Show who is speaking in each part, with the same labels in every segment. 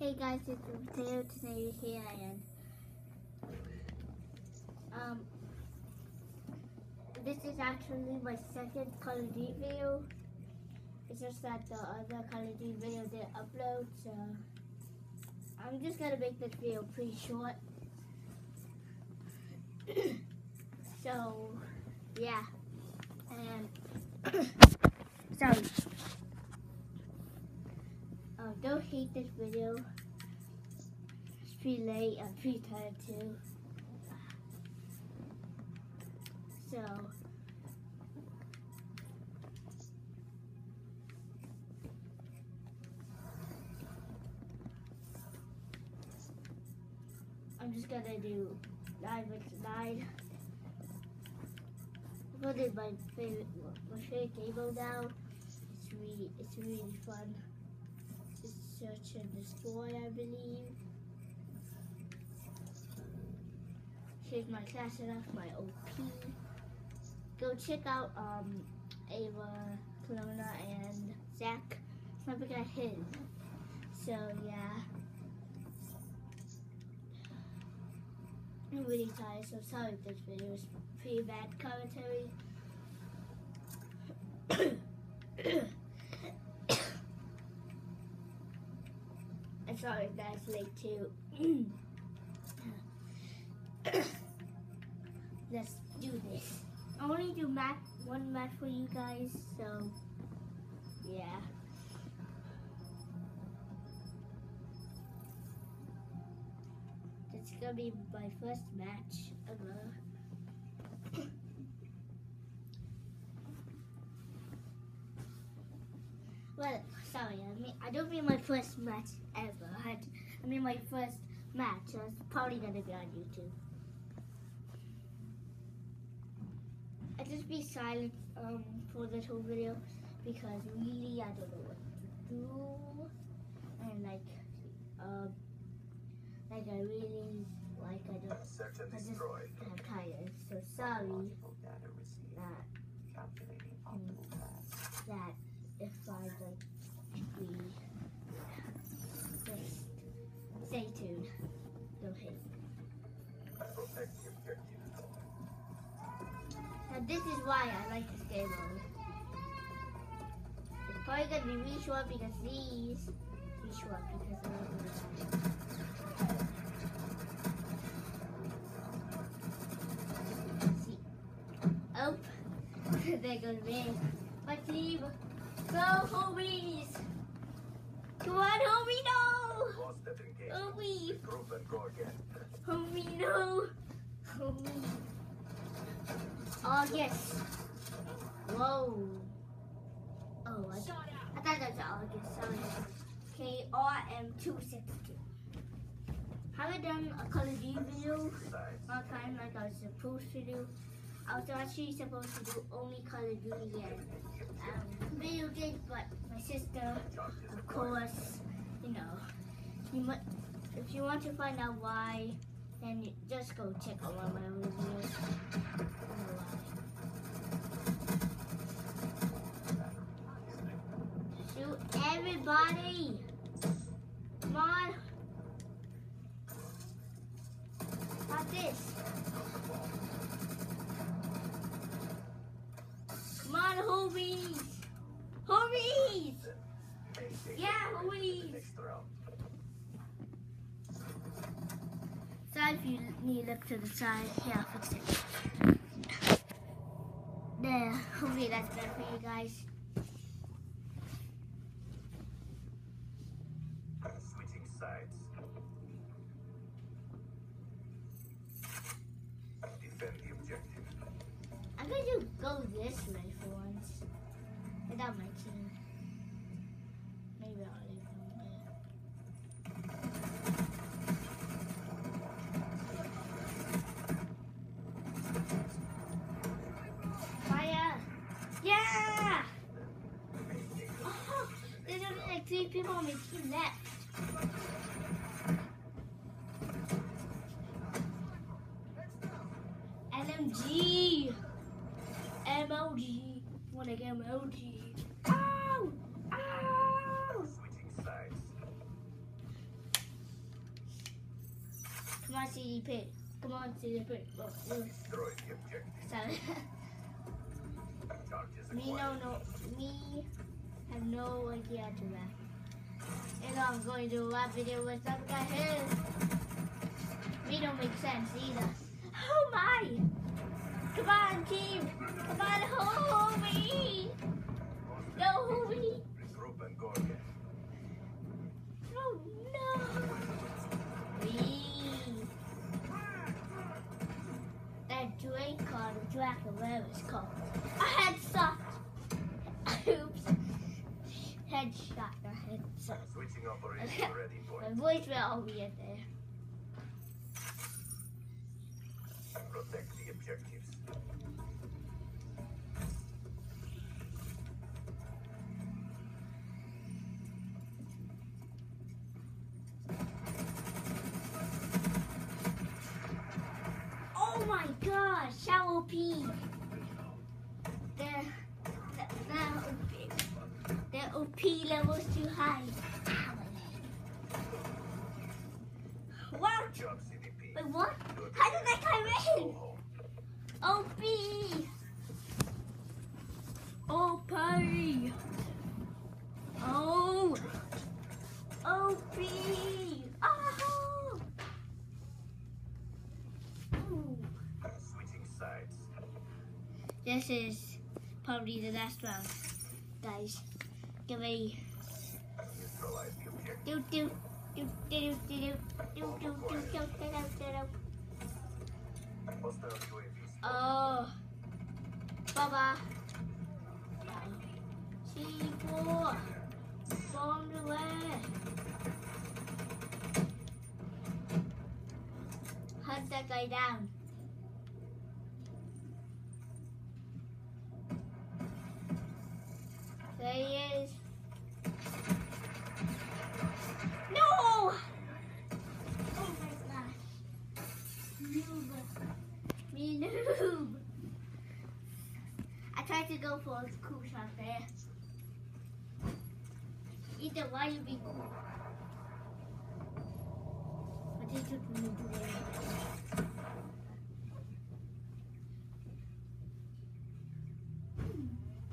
Speaker 1: Hey guys, it's Potato today here and um this is actually my second Call of Duty video. It's just that the other Call of Duty video didn't upload, so I'm just gonna make this video pretty short. so yeah. And sorry. Um, don't hate this video. It's pretty late. I'm pretty tired too. So. I'm just gonna do nine versus nine. I'm gonna do my favorite, my favorite game now. It's really, it's really fun search and destroy, I believe. Here's my class enough, my OP. Go check out um, Ava, Kelowna, and Zach. Never got his. So yeah. I'm really tired, so sorry if this video is pretty bad commentary. I'm sorry that's late too. Let's do this. I only do math, one math for you guys, so yeah. It's gonna be my first match ever. well, sorry, I mean I don't mean my first match ever. I, I mean my first match. It's probably gonna be on YouTube. I just be silent um, for this whole video because really I don't know what to do and like um like I really like I don't I just I'm tired. So sorry that that if I like why I like this game mode. It's probably gonna be really short because these be short because I like See. Oh, there goes me. My team. Go, homies! Come on, homie, no! Homie! Homie, no! Homie. Oh, yes. Whoa. Oh, I, I thought that was August. Sorry. KRM262. Haven't done a Call of Duty video one time like I was supposed to do. I was actually supposed to do only Call of Duty and um, video games, but my sister, of course, you know, you might, if you want to find out why, then you just go check all of my videos. Shoot everybody! Come on! Not this. Come on, homies! Homies! Yeah, homies! If you need look to the side. Yeah, I'll fix it. There, hopefully that's better for you guys.
Speaker 2: Switching sides. Defend the objective.
Speaker 1: I'm to go this way for once. Without my team. Maybe I'll Oh, there's only like three people on my team left. LMG! MLG! Wanna get MLG? Ow! Ow! Come on, CDP. Come on, CDP. Oh, oh,
Speaker 2: Destroy the objective.
Speaker 1: sorry. Me no no me have no idea to rap. And I'm going to rap video with some guy here. Me don't make sense either. Oh my! Come on, team! Whatever it's called. A headshot! Oops. Headshot or headshot.
Speaker 2: Switching operation ready
Speaker 1: My
Speaker 2: point.
Speaker 1: voice will all be in there.
Speaker 2: Protect the objectives.
Speaker 1: will be the there will be there will levels too high. What? Wait, what? How did
Speaker 2: I
Speaker 1: come
Speaker 2: in?
Speaker 1: OP! This is probably the last round, guys.
Speaker 2: The objective.
Speaker 1: Do do. Oh, Baba. C4. Bomb the. Hunt that guy down. Tried to go for a cool shot there. Either why you be cool. But they took me to the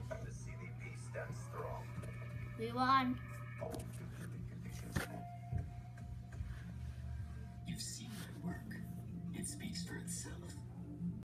Speaker 2: The CDP stands strong.
Speaker 1: We won.
Speaker 3: You've seen my work. It speaks for itself.